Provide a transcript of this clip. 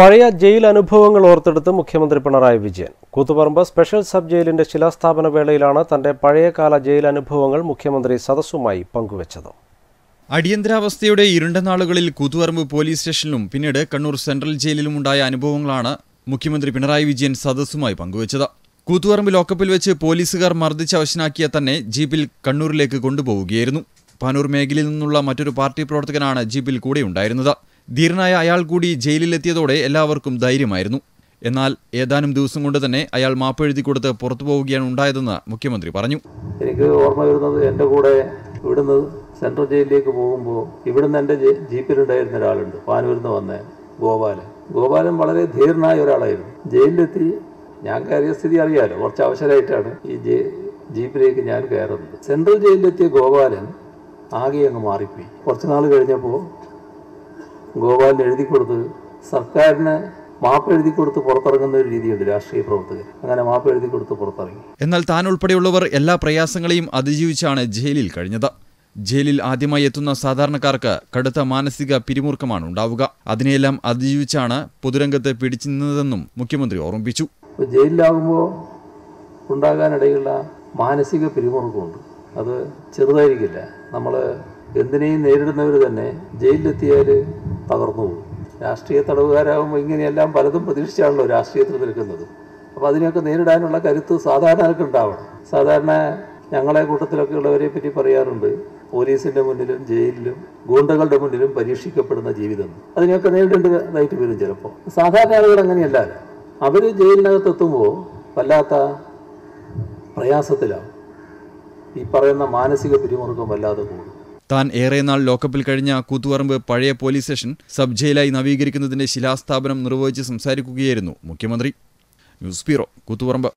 പഴയ ജയിൽ അനുഭവങ്ങൾ ഓർത്തെടുത്ത് മുഖ്യമന്ത്രി പിണറായി വിജയൻ. കൂത്തുപറമ്പ് സ്പെഷ്യൽ സബ് ജയിലിന്റെ ശിലാസ്ഥാപന വേളയിലാണ് തന്റെ പഴയകാല ജയിൽ അനുഭവങ്ങൾ മുഖ്യമന്ത്രി സദസ്സുമായി പങ്കുവച്ചത്. അടിയന്തരാവസ്ഥയുടെ ഇരുണ്ട നാളുകളിൽ കൂത്തുപറമ്പ് പോലീസ് സ്റ്റേഷനിലും പിന്നീട് കണ്ണൂർ സെൻട്രൽ ജയിലിലും ഉണ്ടായ അനുഭവങ്ങളാണ് മുഖ്യമന്ത്രി പിണറായി വിജയൻ സദസ്സുമായി പങ്കുവച്ചത്. കൂത്തുപറമ്പ് ലോക്കപ്പിൽ വെച്ച് പോലീസുകാർ മർദ്ദിച്ച് അവശനാക്കിയ തന്നെ ജീപ്പിൽ കണ്ണൂരിലേക്ക് കൊണ്ടുപോവുകയായിരുന്നു. പാനൂർ മേഖലയിൽ നിന്നുള്ള മറ്റൊരു പാർട്ടി പ്രവർത്തകനാണ് ജീപ്പിൽ കൂടെയുണ്ടായിരുന്നത്. ധീരനായ അയാൾ കൂടി ജയിലിലെത്തിയതോടെ എല്ലാവർക്കും ധൈര്യമായിരുന്നു. എന്നാൽ ഏതാനും ദിവസം കൊണ്ട് തന്നെ അയാൾ മാപ്പെഴുതി കൊടുത്ത് പുറത്തു പോവുകയാണ് ഉണ്ടായതെന്ന് മുഖ്യമന്ത്രി പറഞ്ഞു. എനിക്ക് ഓർമ്മ വരുന്നത് എന്റെ കൂടെ ഇവിടുന്ന് സെൻട്രൽ ജയിലിലേക്ക് പോകുമ്പോൾ ഇവിടുന്ന് എന്റെ ജീപ്പിലുണ്ടായിരുന്ന ഒരാളുണ്ട്. പാനൂരിൽ നിന്ന് വന്ന ഗോപാലൻ. ഗോപാലൻ വളരെ ധീരനായ ഒരാളായിരുന്നു. ജയിലിലെത്തി ഞാൻ കയറിയ സ്ഥിതി അറിയാലോ. കുറച്ച് അവസരമായിട്ടാണ് ഈ ജീപ്പിലേക്ക് ഞാൻ കയറുന്നത്. സെൻട്രൽ ജയിലിലെത്തിയ ഗോപാലൻ ആകെ അങ്ങ് മാറിപ്പോയി. കുറച്ച് നാൾ കഴിഞ്ഞപ്പോൾ ഗോപാലിന് എഴുതി കൊടുത്ത് സർക്കാരിന് മാപ്പ് എഴുതി കൊടുത്ത് പുറത്തിറങ്ങുന്ന ഒരു രീതിയുണ്ട് രാഷ്ട്രീയ പ്രവർത്തകർ. അങ്ങനെ മാപ്പ് എഴുതി കൊടുത്ത് പുറത്തിറങ്ങി. എന്നാൽ താൻ ഉൾപ്പെടെയുള്ളവർ എല്ലാ പ്രയാസങ്ങളെയും അതിജീവിച്ചാണ് ജയിലിൽ കഴിഞ്ഞത്. ജയിലിൽ ആദ്യമായി എത്തുന്ന സാധാരണക്കാർക്ക് കടുത്ത മാനസിക പിരിമുറുക്കമാണ് ഉണ്ടാവുക. അതിനെയെല്ലാം അതിജീവിച്ചാണ് പൊതുരംഗത്ത് പിടിച്ചിരുന്നതെന്നും മുഖ്യമന്ത്രി ഓർമ്മിപ്പിച്ചു. ജയിലിലാകുമ്പോൾ ഉണ്ടാകാനിടയുള്ള മാനസിക പിരിമുറുക്കമുണ്ട്. അത് ചെറുതായിരിക്കില്ല. നമ്മൾ എന്തിനേയും നേരിടുന്നവർ തന്നെ ജയിലിലെത്തിയാൽ തകർന്നു. രാഷ്ട്രീയ തടവുകാരാകുമ്പോൾ ഇങ്ങനെയെല്ലാം പലതും പ്രതീക്ഷിച്ചാണല്ലോ രാഷ്ട്രീയത്തിൽ നിൽക്കുന്നത്. അപ്പോൾ അതിനെയൊക്കെ നേരിടാനുള്ള കരുത്ത് സാധാരണക്ക് ഉണ്ടാവണം. സാധാരണ ഞങ്ങളെ കൂട്ടത്തിലൊക്കെ ഉള്ളവരെ പറ്റി പറയാറുണ്ട് പോലീസിന്റെ മുന്നിലും ജയിലിലും ഗൂണ്ടകളുടെ മുന്നിലും പരീക്ഷിക്കപ്പെടുന്ന ജീവിതം. അതിനെയൊക്കെ നേരിടേണ്ടതായിട്ട് വരും ചിലപ്പോൾ സാധാരണ ആളുകൾ അങ്ങനെയല്ല. അവർ ജയിലിനകത്തെത്തുമ്പോൾ വല്ലാത്ത പ്രയാസത്തിലാവും. ഈ പറയുന്ന മാനസിക പിരിമുറുക്കം വല്ലാതെ കൂടും. താൻ ഏറെ നാൾ ലോക്കപ്പിൽ കഴിഞ്ഞ കൂത്തുപറമ്പ് പഴയ പോലീസ് സ്റ്റേഷൻ സബ് ജയിലായി നവീകരിക്കുന്നതിന്റെ ശിലാസ്ഥാപനം നിർവഹിച്ച് സംസാരിക്കുകയായിരുന്നു മുഖ്യമന്ത്രി. News bureau Kuthuparamba.